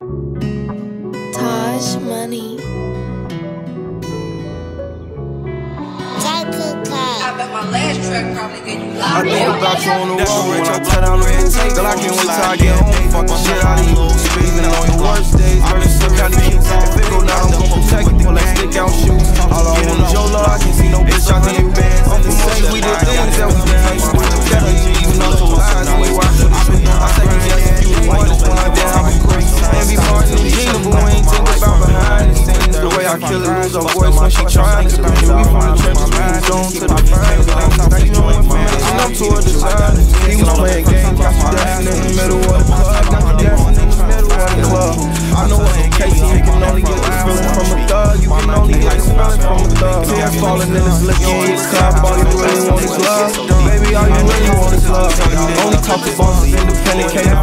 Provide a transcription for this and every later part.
Taj Money. I bet my last track probably get you I think about you on the wall when I tear down the roof. Girl, I can't wait till I get home. Fuck the shit out of you. Speaking scenes. The I kill it, lose her voice when she trying to. We from the trenches, we was on to the. Now you know what I'm toward the side. He was playing games, got you dancing in the middle of the club. Got you dancing in the middle of the club. I know it's okay, so you can only get this feeling from a thug. You can only get this feeling from a thug. Tears falling in his lick, in his cup. All you really want is love. Baby, all you really want is love. Only talk to bosses, independent, can't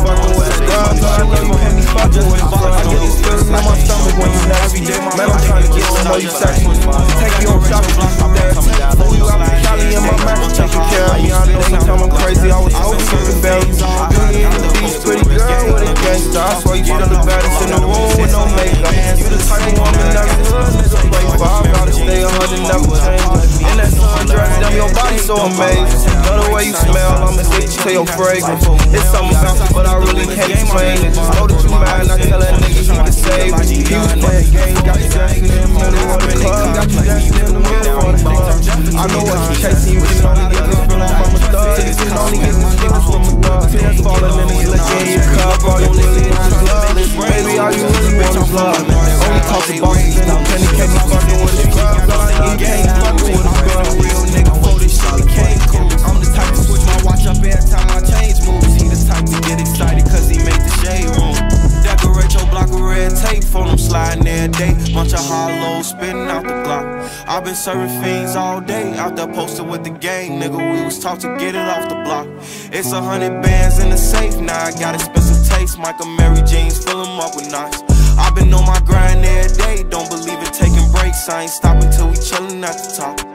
know you sexually. Take you on shopping, get you there. Pull you out the Cali in my Mac, taking care of me. They tell I'm crazy. I was so sick belly. You ain't the beast, pretty girl with a gangster. I swear you the baddest in the room with no makeup. You the type of woman that the hood nigga play for. I gotta stay a hundred, never change. In that sundress, damn your body so amazing. Love the way you smell, I'm addicted to your fragrance. It's something about you, but I really can't explain it. Know that you mad, I tell that nigga he can save it. He was playing games, you chasing, you this feeling from a thug. You this a thug. Tears falling in his lick in your cup, all you want is love. Baby, all you really want is love. Only talk to bosses, independent, can't be fucking with a club. Girl, I ain't can't fucking with a club. real nigga for this shit, he can't cool. I'm the type to switch my watch up every time I change moves. He the type to get excited cause he make the shade. Bunch of hollows spitting out the block. i been serving fiends all day, out there posted with the gang, nigga. We was taught to get it off the block. It's a hundred bands in the safe, now I got expensive taste. Mike Amiri jeans, fill 'em up with knots. i been on my grind every day, don't believe in taking breaks. I ain't stopping till we chillin' at the top.